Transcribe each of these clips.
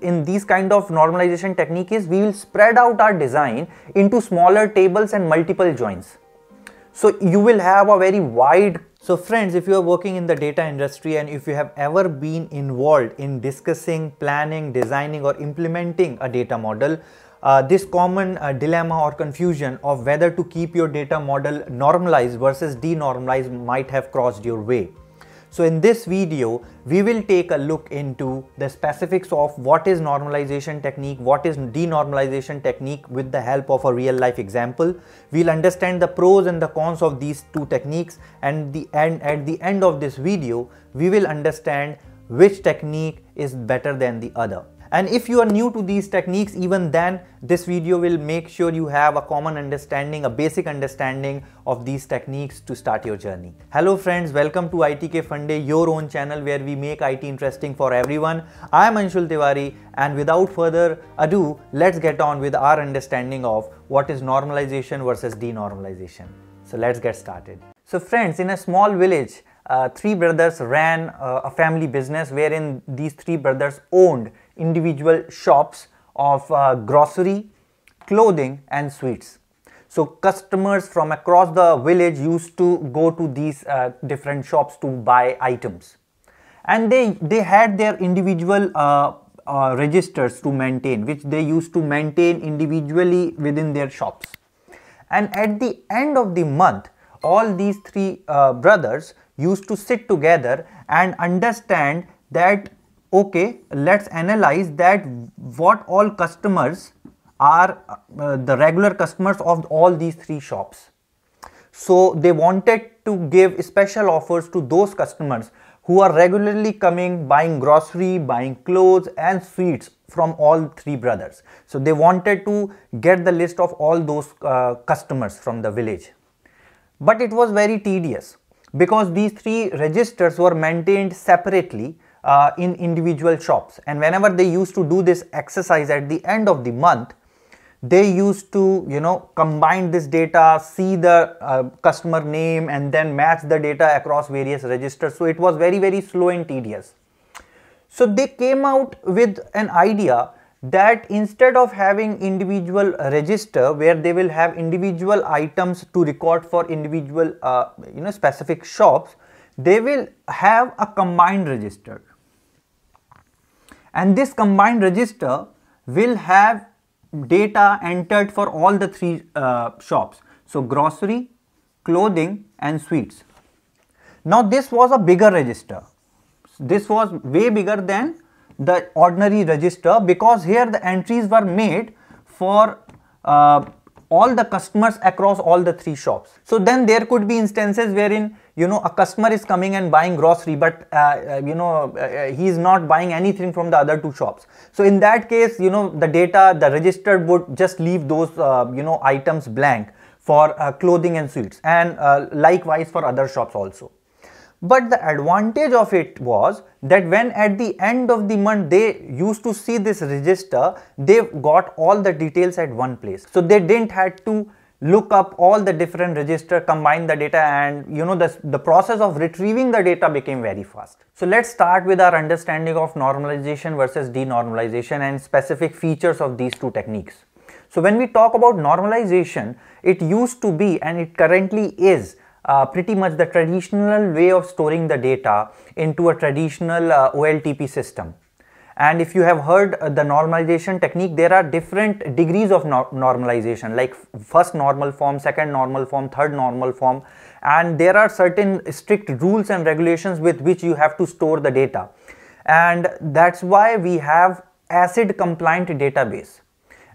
in these kind of normalization technique is we will spread out our design into smaller tables and multiple joins. So you will have a very wide so friends, if you are working in the data industry and if you have ever been involved in discussing, planning, designing or implementing a data model, uh, this common uh, dilemma or confusion of whether to keep your data model normalized versus denormalized might have crossed your way. So in this video, we will take a look into the specifics of what is normalization technique, what is denormalization technique with the help of a real life example. We'll understand the pros and the cons of these two techniques and the end, at the end of this video, we will understand which technique is better than the other. And if you are new to these techniques, even then this video will make sure you have a common understanding, a basic understanding of these techniques to start your journey. Hello friends, welcome to IT k Funde, your own channel where we make IT interesting for everyone. I am Anshul Tiwari and without further ado, let's get on with our understanding of what is normalization versus denormalization. So let's get started. So friends, in a small village, uh, three brothers ran uh, a family business wherein these three brothers owned individual shops of uh, grocery, clothing and sweets. So customers from across the village used to go to these uh, different shops to buy items. And they, they had their individual uh, uh, registers to maintain, which they used to maintain individually within their shops. And at the end of the month, all these three uh, brothers used to sit together and understand that okay let's analyze that what all customers are uh, the regular customers of all these three shops. So they wanted to give special offers to those customers who are regularly coming buying grocery buying clothes and sweets from all three brothers. So they wanted to get the list of all those uh, customers from the village. But it was very tedious because these three registers were maintained separately uh, in individual shops. And whenever they used to do this exercise at the end of the month they used to you know combine this data see the uh, customer name and then match the data across various registers. So it was very very slow and tedious. So they came out with an idea that instead of having individual register where they will have individual items to record for individual uh, you know specific shops they will have a combined register and this combined register will have data entered for all the three uh, shops. So grocery clothing and sweets. Now this was a bigger register. This was way bigger than the ordinary register because here the entries were made for uh, all the customers across all the three shops. So then there could be instances wherein you know a customer is coming and buying grocery but uh, uh you know uh, uh, he is not buying anything from the other two shops. So in that case you know the data the register would just leave those uh, you know items blank for clothing and suits and likewise for other shops also. But the advantage of it was that when at the end of the month they used to see this register, they got all the details at one place. So they didn't had to look up all the different register, combine the data and you know the, the process of retrieving the data became very fast. So let's start with our understanding of normalization versus denormalization and specific features of these two techniques. So when we talk about normalization, it used to be and it currently is uh, pretty much the traditional way of storing the data into a traditional uh, OLTP system. And if you have heard uh, the normalization technique, there are different degrees of no normalization like first normal form, second normal form, third normal form. And there are certain strict rules and regulations with which you have to store the data. And that's why we have ACID compliant database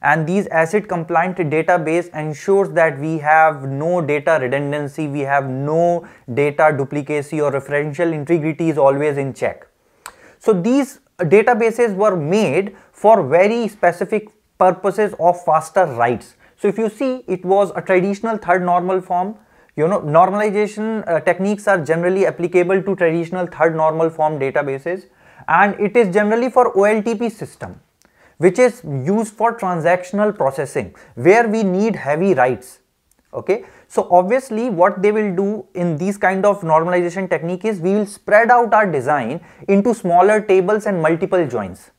and these ACID compliant database ensures that we have no data redundancy, we have no data duplicacy or referential integrity is always in check. So these databases were made for very specific purposes of faster writes. So if you see it was a traditional third normal form you know normalization uh, techniques are generally applicable to traditional third normal form databases and it is generally for OLTP system which is used for transactional processing where we need heavy writes okay? So obviously what they will do in these kind of normalization technique is we will spread out our design into smaller tables and multiple joins.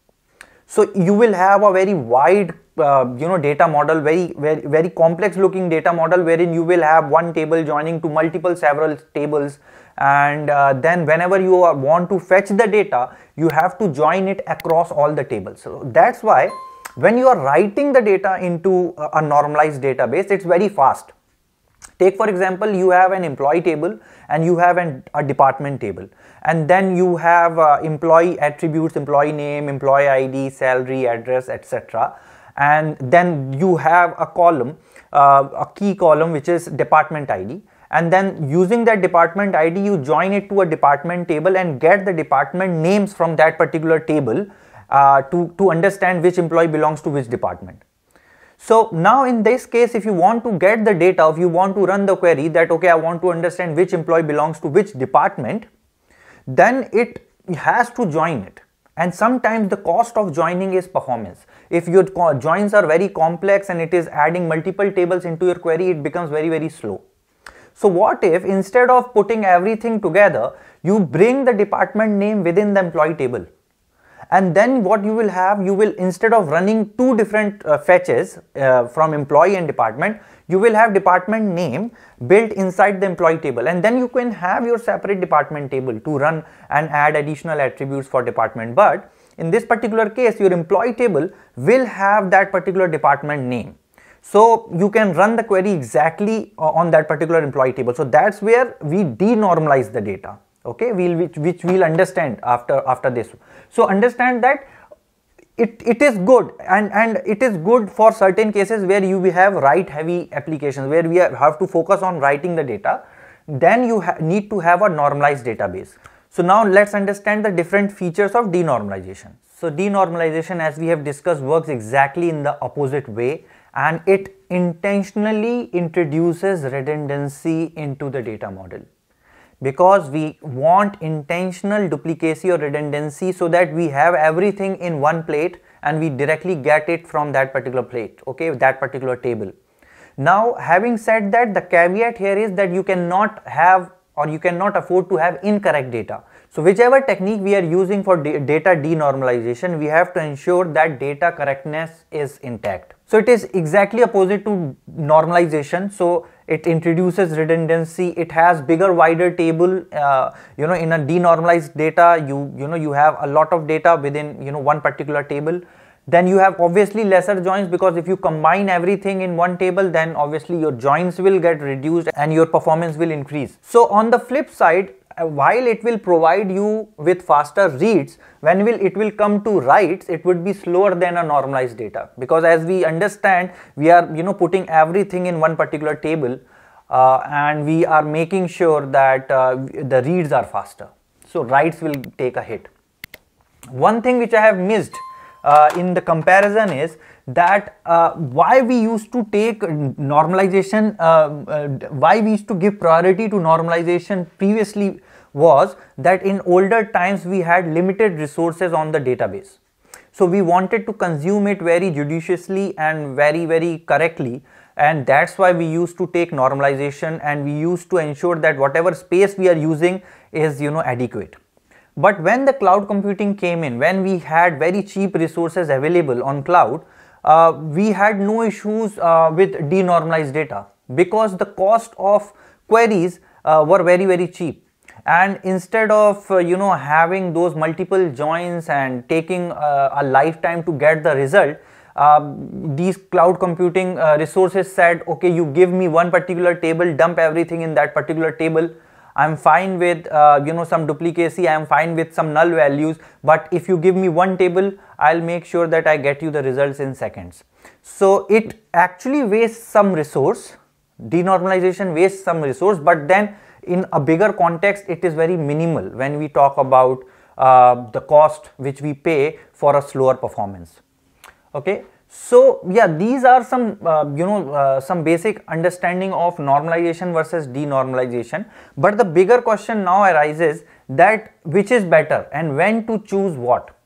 So you will have a very wide uh, you know data model very very very complex looking data model wherein you will have one table joining to multiple several tables. And uh, then whenever you want to fetch the data you have to join it across all the tables. So that's why when you are writing the data into a normalized database it's very fast. Take for example you have an employee table and you have an, a department table. And then you have uh, employee attributes employee name employee id salary address etc and then you have a column uh, a key column which is department id and then using that department id you join it to a department table and get the department names from that particular table uh, to, to understand which employee belongs to which department. So now in this case, if you want to get the data, if you want to run the query that, okay, I want to understand which employee belongs to which department, then it has to join it. And sometimes the cost of joining is performance. If your joins are very complex and it is adding multiple tables into your query, it becomes very, very slow. So what if instead of putting everything together, you bring the department name within the employee table? and then what you will have you will instead of running two different uh, fetches uh, from employee and department you will have department name built inside the employee table. And then you can have your separate department table to run and add additional attributes for department. But in this particular case your employee table will have that particular department name so you can run the query exactly uh, on that particular employee table. So that's where we denormalize the data okay? We'll which, which we'll understand after after this. So understand that it, it is good and, and it is good for certain cases where you have write heavy applications where we have to focus on writing the data. Then you need to have a normalized database. So now let's understand the different features of denormalization so denormalization as we have discussed works exactly in the opposite way and it intentionally introduces redundancy into the data model. Because we want intentional duplicacy or redundancy so that we have everything in one plate and we directly get it from that particular plate okay that particular table. Now having said that the caveat here is that you cannot have or you cannot afford to have incorrect data. So whichever technique we are using for data denormalization we have to ensure that data correctness is intact. So it is exactly opposite to normalization. So it introduces redundancy. It has bigger wider table uh, you know in a denormalized data. You you know you have a lot of data within you know one particular table then you have obviously lesser joins because if you combine everything in one table then obviously your joins will get reduced and your performance will increase. So on the flip side uh, while it will provide you with faster reads when will it will come to writes it would be slower than a normalized data. Because as we understand we are you know putting everything in one particular table uh, and we are making sure that uh, the reads are faster. So writes will take a hit. One thing which i have missed uh, in the comparison is that uh, why we used to take normalization, uh, uh, why we used to give priority to normalization previously was that in older times we had limited resources on the database. So we wanted to consume it very judiciously and very, very correctly. And that's why we used to take normalization and we used to ensure that whatever space we are using is, you know, adequate. But when the cloud computing came in, when we had very cheap resources available on cloud, uh, we had no issues uh, with denormalized data because the cost of queries uh, were very very cheap. And instead of uh, you know having those multiple joins and taking uh, a lifetime to get the result um, these cloud computing uh, resources said okay you give me one particular table dump everything in that particular table I'm fine with uh, you know some duplicacy I'm fine with some null values but if you give me one table I'll make sure that I get you the results in seconds. So it actually wastes some resource denormalization wastes some resource but then in a bigger context it is very minimal when we talk about uh, the cost which we pay for a slower performance. Okay so yeah, these are some uh, you know uh, some basic understanding of normalization versus denormalization. But the bigger question now arises that which is better and when to choose what.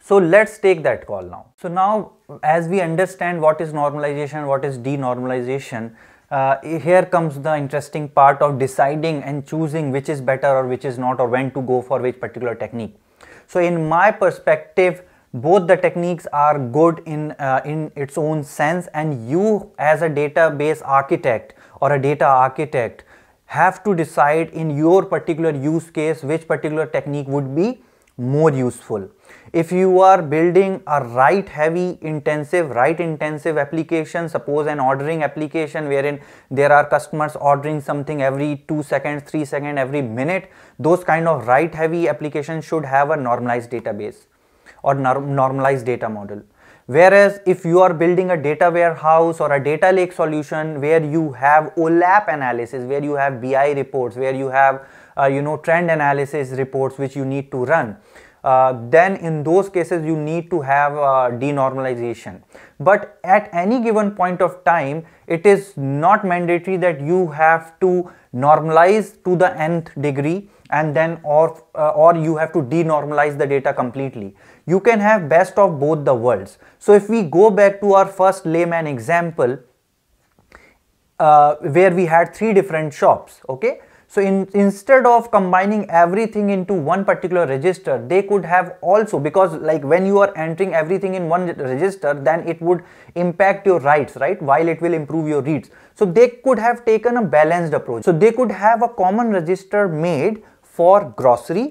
So let's take that call now. So now as we understand what is normalization, what is denormalization, uh, here comes the interesting part of deciding and choosing which is better or which is not or when to go for which particular technique. So in my perspective, both the techniques are good in uh, in its own sense and you as a database architect or a data architect have to decide in your particular use case which particular technique would be more useful. If you are building a write heavy intensive write intensive application suppose an ordering application wherein there are customers ordering something every 2 seconds 3 seconds every minute those kind of write heavy applications should have a normalized database or normalized data model. Whereas if you are building a data warehouse or a data lake solution where you have olap analysis where you have bi reports where you have uh, you know trend analysis reports which you need to run uh, then in those cases you need to have uh, denormalization. But at any given point of time it is not mandatory that you have to normalize to the nth degree and then or uh, or you have to denormalize the data completely you can have best of both the worlds so if we go back to our first layman example uh, where we had three different shops okay so in, instead of combining everything into one particular register, they could have also because like when you are entering everything in one register, then it would impact your writes, right? While it will improve your reads. So they could have taken a balanced approach. So they could have a common register made for grocery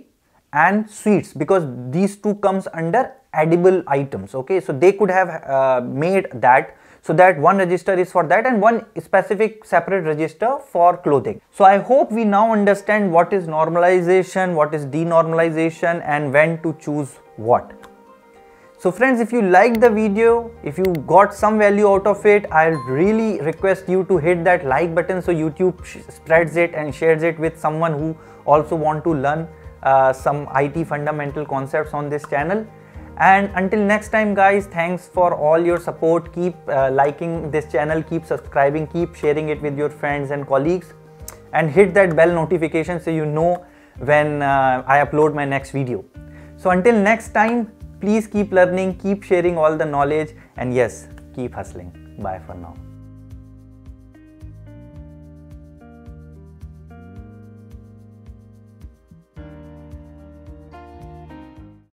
and sweets because these two comes under edible items okay so they could have uh, made that so that one register is for that and one specific separate register for clothing. So I hope we now understand what is normalization, what is denormalization and when to choose what. So friends, if you like the video, if you got some value out of it, I'll really request you to hit that like button so YouTube spreads it and shares it with someone who also want to learn uh, some IT fundamental concepts on this channel. And until next time guys thanks for all your support. Keep uh, liking this channel keep subscribing keep sharing it with your friends and colleagues. And hit that bell notification so you know when uh, i upload my next video. So until next time please keep learning keep sharing all the knowledge. And yes keep hustling. Bye for now